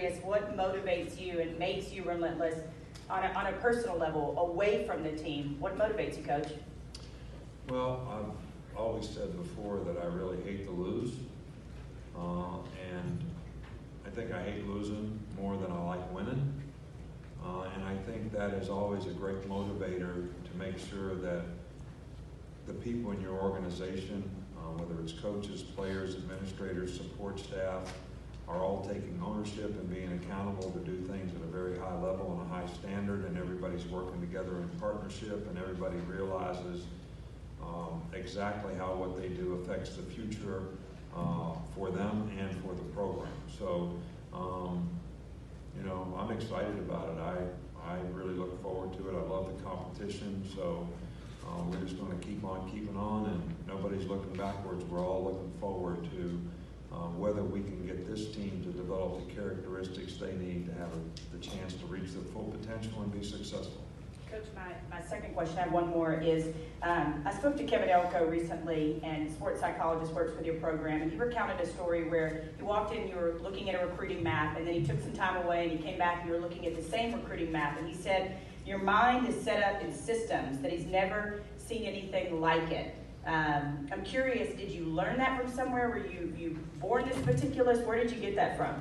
curious, what motivates you and makes you relentless on a, on a personal level, away from the team? What motivates you, Coach? Well, I've always said before that I really hate to lose. Uh, and I think I hate losing more than I like winning. Uh, and I think that is always a great motivator to make sure that the people in your organization, uh, whether it's coaches, players, administrators, support staff, and being accountable to do things at a very high level and a high standard, and everybody's working together in partnership, and everybody realizes um, exactly how what they do affects the future uh, for them and for the program. So, um, you know, I'm excited about it. I, I really look forward to it. I love the competition. So uh, we're just going to keep on keeping on, and nobody's looking backwards. We're all looking forward to uh, whether we can get this team to develop the characteristics they need to have a, the chance to reach their full potential and be successful. Coach, my, my second question, I have one more, is um, I spoke to Kevin Elko recently, and sports psychologist works with your program, and he recounted a story where he walked in, you were looking at a recruiting map, and then he took some time away, and he came back, and you were looking at the same recruiting map, and he said, your mind is set up in systems that he's never seen anything like it. Um, I'm curious, did you learn that from somewhere? Were you, you born this meticulous? Where did you get that from?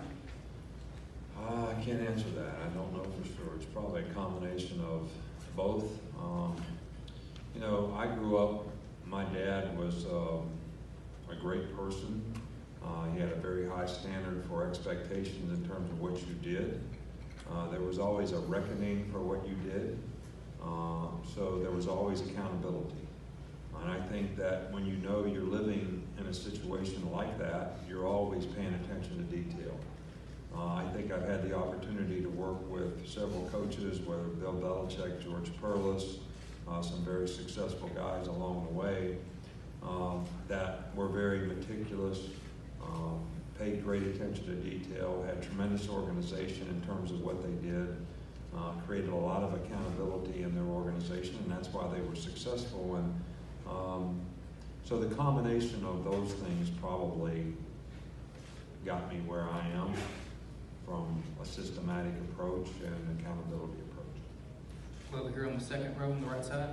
Uh, I can't answer that. I don't know for sure. It's probably a combination of both. Um, you know, I grew up, my dad was um, a great person. Uh, he had a very high standard for expectations in terms of what you did. Uh, there was always a reckoning for what you did. Uh, so there was always accountability. Think that when you know you're living in a situation like that, you're always paying attention to detail. Uh, I think I've had the opportunity to work with several coaches, whether Bill Belichick, George Perles, uh, some very successful guys along the way um, that were very meticulous, um, paid great attention to detail, had tremendous organization in terms of what they did, uh, created a lot of accountability in their organization, and that's why they were successful. And um, so the combination of those things probably got me where I am from a systematic approach and accountability approach. Over here on the second row on the right side.